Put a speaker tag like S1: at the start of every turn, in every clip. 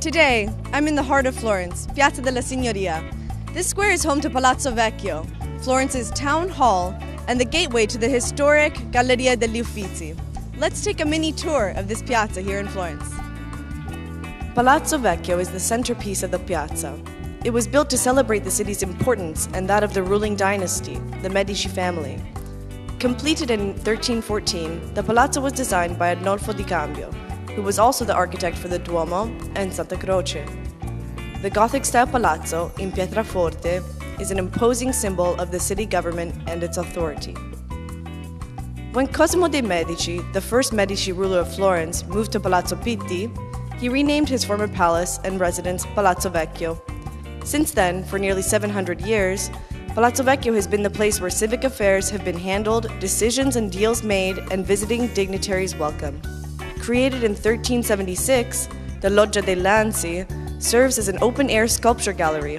S1: Today, I'm in the heart of Florence, Piazza della Signoria. This square is home to Palazzo Vecchio, Florence's town hall, and the gateway to the historic Galleria degli Uffizi. Let's take a mini tour of this piazza here in Florence. Palazzo Vecchio is the centerpiece of the piazza. It was built to celebrate the city's importance and that of the ruling dynasty, the Medici family. Completed in 1314, the palazzo was designed by Arnolfo di Cambio, who was also the architect for the Duomo and Santa Croce. The Gothic style palazzo in Pietraforte is an imposing symbol of the city government and its authority. When Cosimo de' Medici, the first Medici ruler of Florence, moved to Palazzo Pitti, he renamed his former palace and residence Palazzo Vecchio. Since then, for nearly 700 years, Palazzo Vecchio has been the place where civic affairs have been handled, decisions and deals made, and visiting dignitaries welcomed. Created in 1376, the Loggia dei Lanzi serves as an open air sculpture gallery.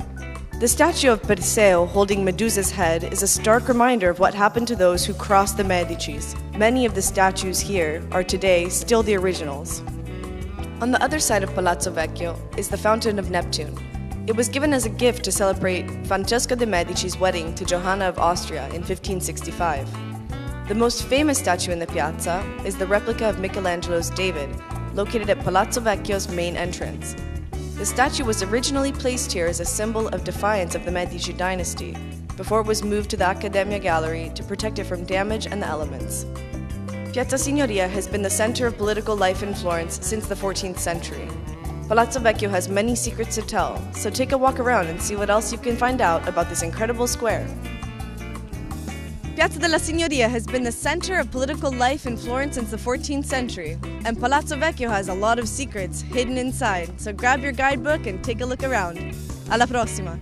S1: The statue of Perseo holding Medusa's head is a stark reminder of what happened to those who crossed the Medicis. Many of the statues here are today still the originals. On the other side of Palazzo Vecchio is the Fountain of Neptune. It was given as a gift to celebrate Francesco de' Medici's wedding to Johanna of Austria in 1565. The most famous statue in the piazza is the replica of Michelangelo's David, located at Palazzo Vecchio's main entrance. The statue was originally placed here as a symbol of defiance of the Medici dynasty, before it was moved to the Accademia Gallery to protect it from damage and the elements. Piazza Signoria has been the center of political life in Florence since the 14th century. Palazzo Vecchio has many secrets to tell, so take a walk around and see what else you can find out about this incredible square. Piazza della Signoria has been the center of political life in Florence since the 14th century, and Palazzo Vecchio has a lot of secrets hidden inside, so grab your guidebook and take a look around. Alla prossima!